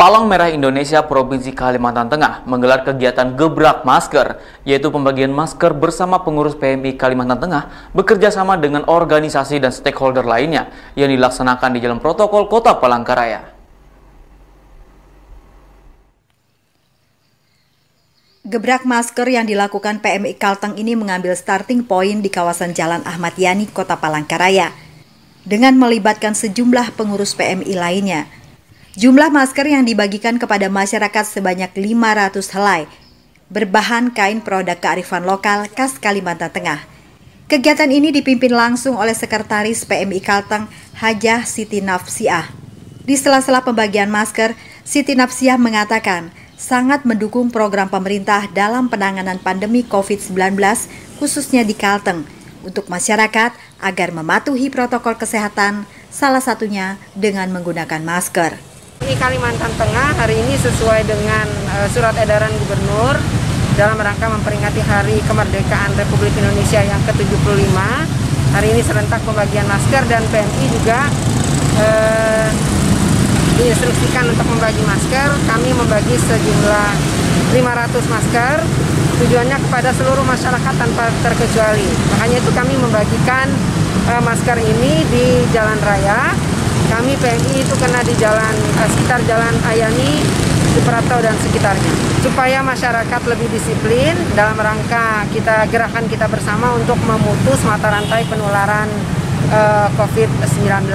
Palang Merah Indonesia Provinsi Kalimantan Tengah menggelar kegiatan gebrak masker, yaitu pembagian masker bersama pengurus PMI Kalimantan Tengah bekerja sama dengan organisasi dan stakeholder lainnya yang dilaksanakan di Jalan Protokol Kota Palangkaraya. Gebrak masker yang dilakukan PMI Kalteng ini mengambil starting point di kawasan Jalan Ahmad Yani, Kota Palangkaraya, dengan melibatkan sejumlah pengurus PMI lainnya – Jumlah masker yang dibagikan kepada masyarakat sebanyak 500 helai, berbahan kain produk kearifan lokal khas Kalimantan Tengah. Kegiatan ini dipimpin langsung oleh Sekretaris PMI Kalteng, Hajah Siti Nafsiah. Di sela-sela pembagian masker, Siti Nafsiah mengatakan sangat mendukung program pemerintah dalam penanganan pandemi COVID-19 khususnya di Kalteng untuk masyarakat agar mematuhi protokol kesehatan, salah satunya dengan menggunakan masker. Di Kalimantan Tengah hari ini sesuai dengan uh, surat edaran gubernur dalam rangka memperingati Hari Kemerdekaan Republik Indonesia yang ke-75. Hari ini serentak pembagian masker dan PMI juga uh, diinstruksikan untuk membagi masker. Kami membagi sejumlah 500 masker tujuannya kepada seluruh masyarakat tanpa terkecuali. Makanya itu kami membagikan uh, masker ini di jalan raya kami PMI itu kena di jalan uh, sekitar jalan Ayani, Suprato dan sekitarnya. Supaya masyarakat lebih disiplin dalam rangka kita gerakan kita bersama untuk memutus mata rantai penularan eh, COVID-19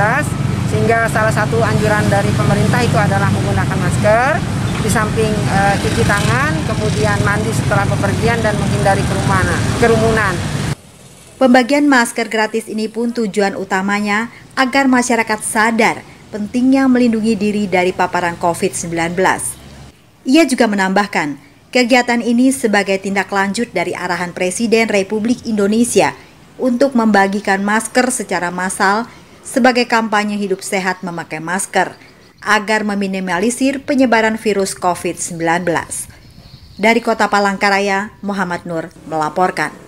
sehingga salah satu anjuran dari pemerintah itu adalah menggunakan masker di samping uh, cuci tangan, kemudian mandi setelah bepergian dan menghindari kerumunan. Pembagian masker gratis ini pun tujuan utamanya agar masyarakat sadar pentingnya melindungi diri dari paparan COVID-19. Ia juga menambahkan, kegiatan ini sebagai tindak lanjut dari arahan Presiden Republik Indonesia untuk membagikan masker secara massal sebagai kampanye hidup sehat memakai masker agar meminimalisir penyebaran virus COVID-19. Dari Kota Palangkaraya, Muhammad Nur melaporkan.